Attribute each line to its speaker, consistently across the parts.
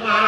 Speaker 1: Allah.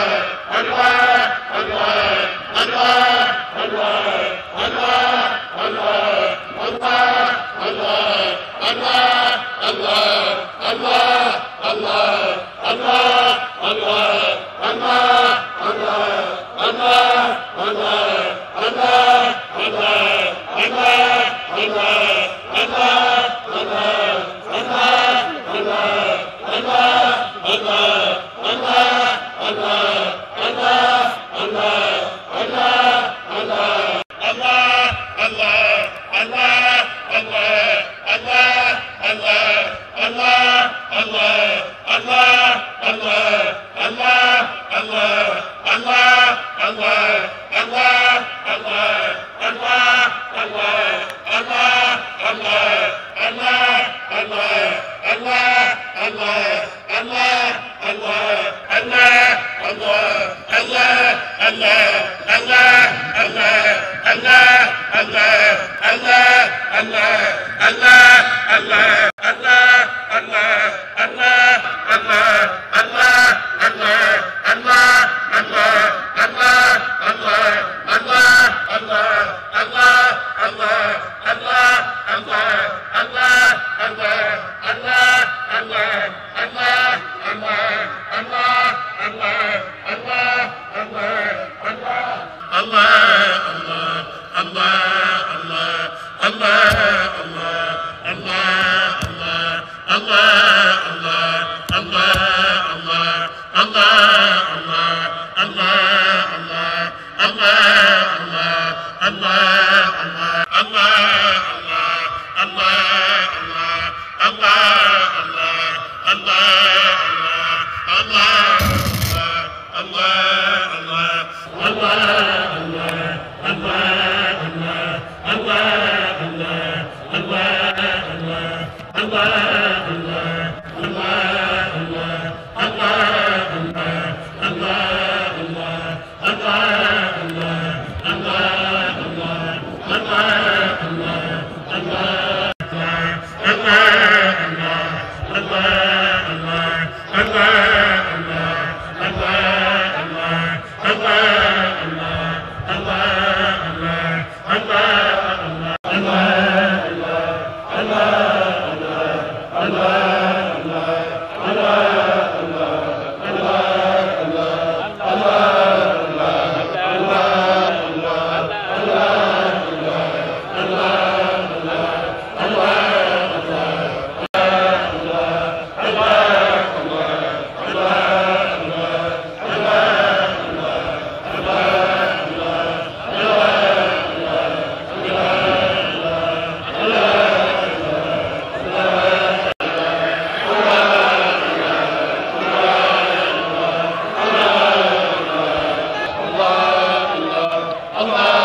Speaker 1: الله الله الله. Goodbye. Allah.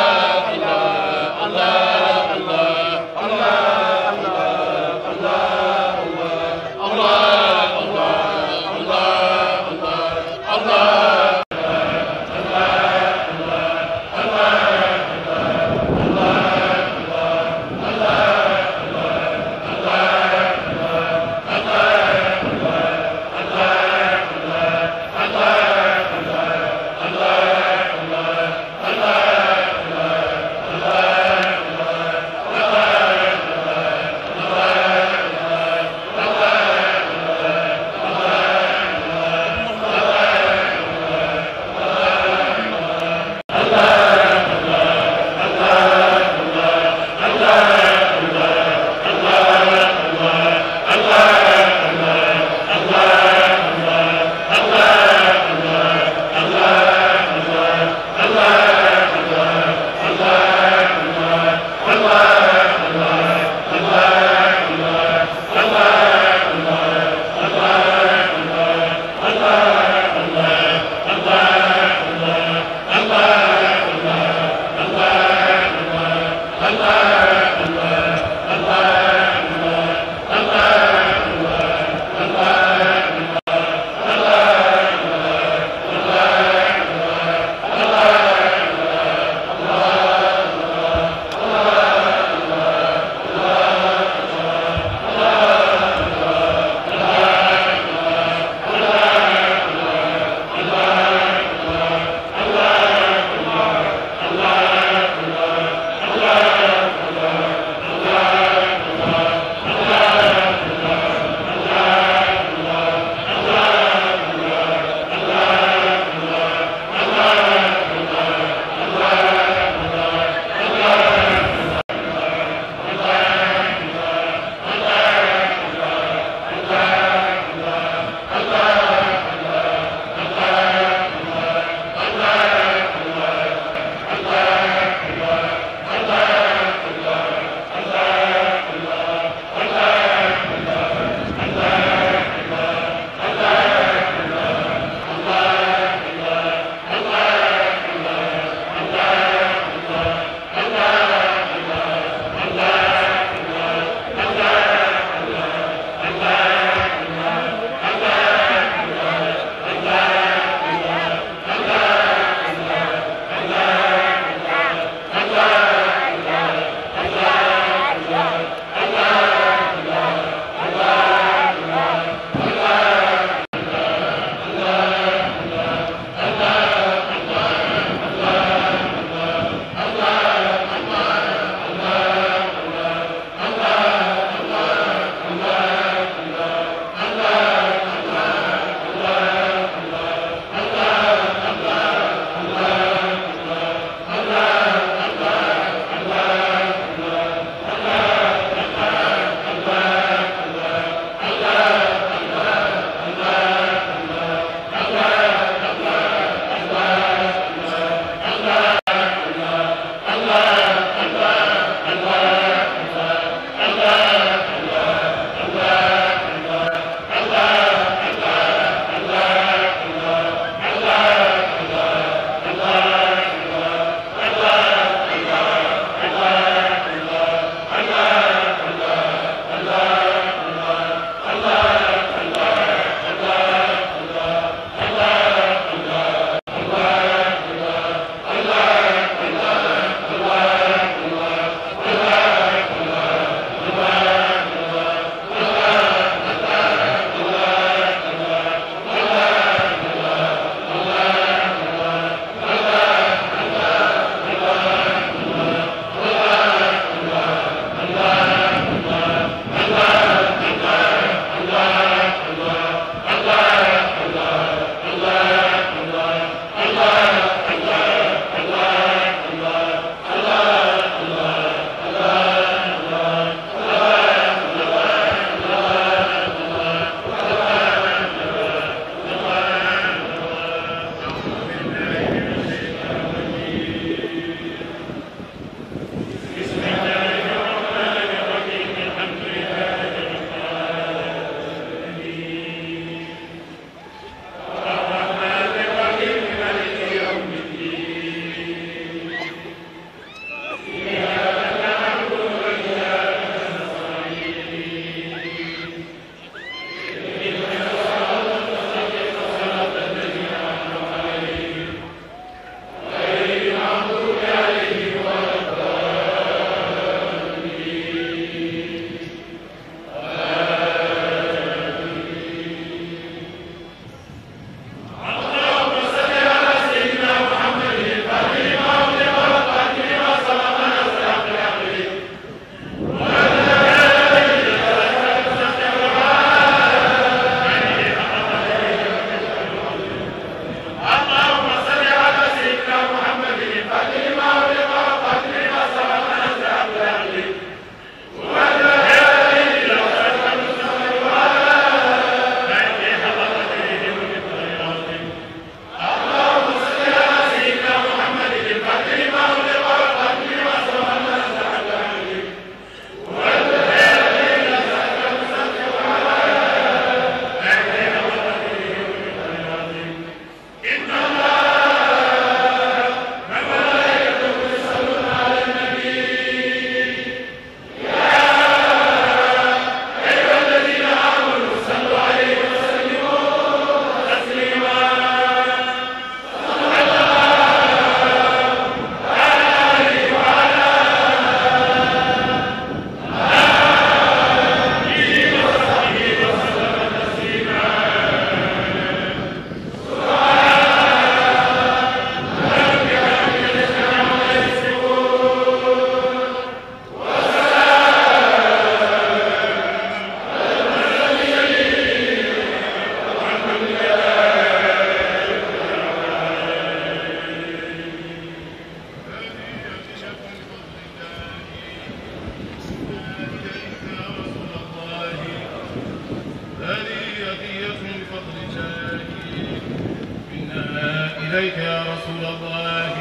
Speaker 1: رسول الله.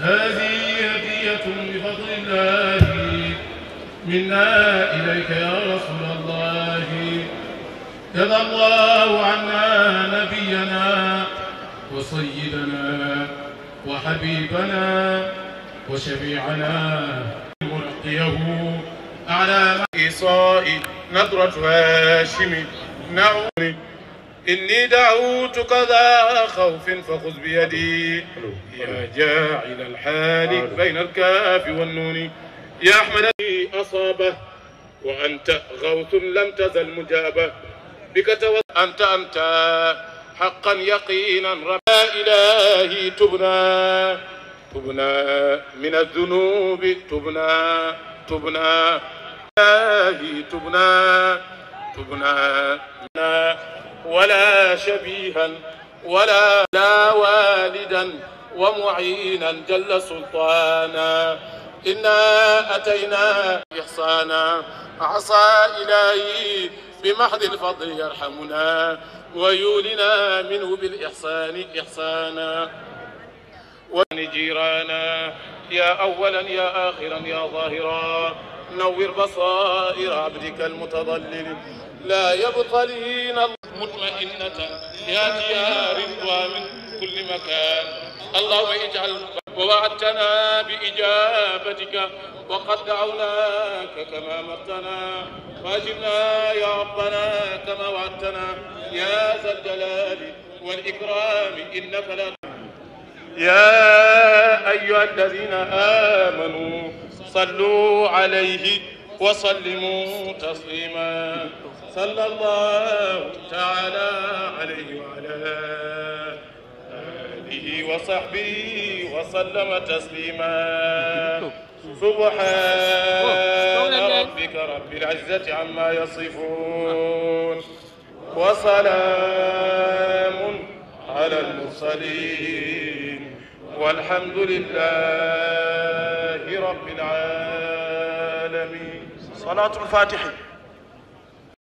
Speaker 1: هذه هدية بفضل الله. منا إليك يا رسول الله. كذا الله عنا نبينا وسيدنا وحبيبنا وشفيعنا. مرقيه على إيصاء نظرة هاشم. نعوني إني دعوتك ذا خوف فخذ بيدي. يا جاعل الحال بين الكاف والنون. يا أحمد أصابه وأنت غوث لم تزل مجابه بك أنت أنت حقا يقينا. رب إلهي تبنا تبنا من الذنوب تبنا تبنا إلهي تبنا تبنا ولا شبيها ولا لا والدا ومعينا جل سلطانا. إنا أتينا إحسانا. عصى إلهي بمحض الفضل يرحمنا ويولنا منه بالإحسان إحسانا. ونجيرانا. يا أولا يا آخرا يا ظاهرا. نور بصائر عبدك المتضلل لا يبطلين مطمئنة يا رضوى من كل مكان. اللهم اجعل ووعدتنا بإجابتك. وقد دعوناك كما مرتنا. فاجبنا يا ربنا كما وعدتنا. يا ذا الجلال والإكرام إنك لا يا أيها الذين آمنوا صلوا عليه وسلموا تسليما. صلى الله تعالى عليه وعلى آله وصحبه وسلم تسليما. سبحان ربك رب العزة عما يصفون. وسلام على المرسلين. والحمد لله رب العالمين.
Speaker 2: صلاة الفاتح